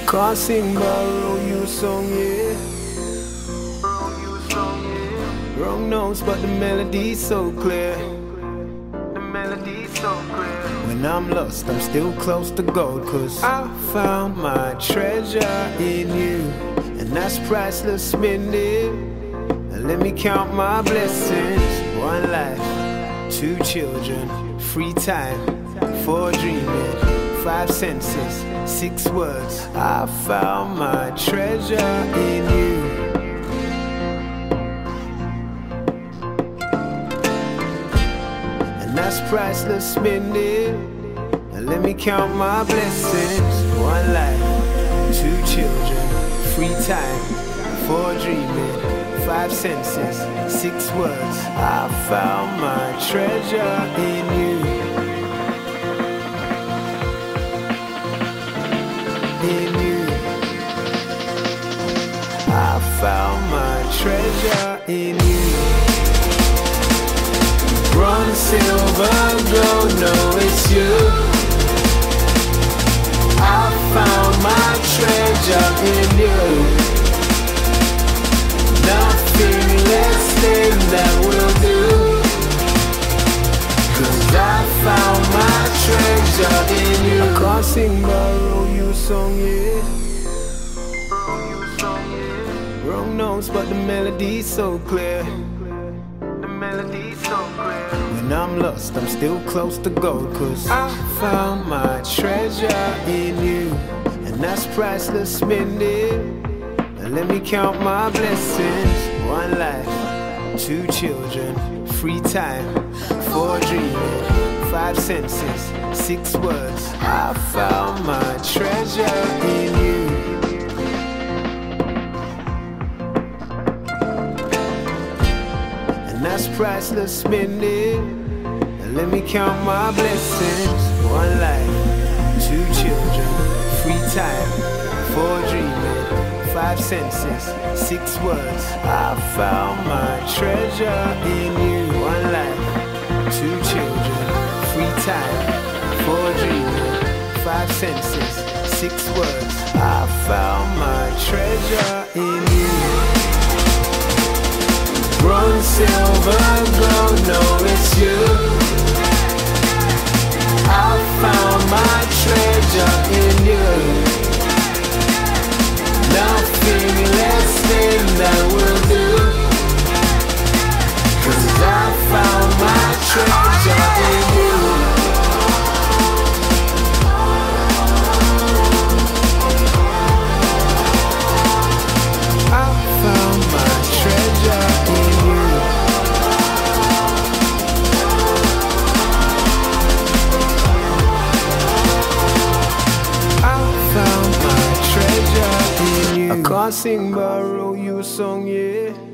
can't sing, borrow you a song, yeah. Wrong notes, but the melody's so clear. The melody's so clear. When I'm lost, I'm still close to gold, cause I found my treasure in you. And that's priceless, spending. Let me count my blessings. One life, two children, free time for dreaming. Five senses, six words. I found my treasure in you. And that's priceless spending. And let me count my blessings. One life, two children, free time for dreaming. Five senses, six words. I found my treasure in you. I found my treasure in you. Bronze, silver, gold, no, it's you. I found my treasure in you. Nothing less than that will do. Cause I found my treasure in you. I can't sing, borrow you a song, yeah. Wrong notes, but the melody's so clear. The melody's so clear. When I'm lost, I'm still close to gold. Cause I found my treasure in you. And that's priceless spending. And let me count my blessings. One life, two children, free time, four dreaming, five senses, six words. I found my treasure in you. Priceless spending. Let me count my blessings. One life, two children, free time, four dreaming, five senses, six words. I found my treasure in you. One life, two children, free time, four dreaming, five senses, six words. I found my treasure silver, glow, no, I sing, borrow you song, yeah.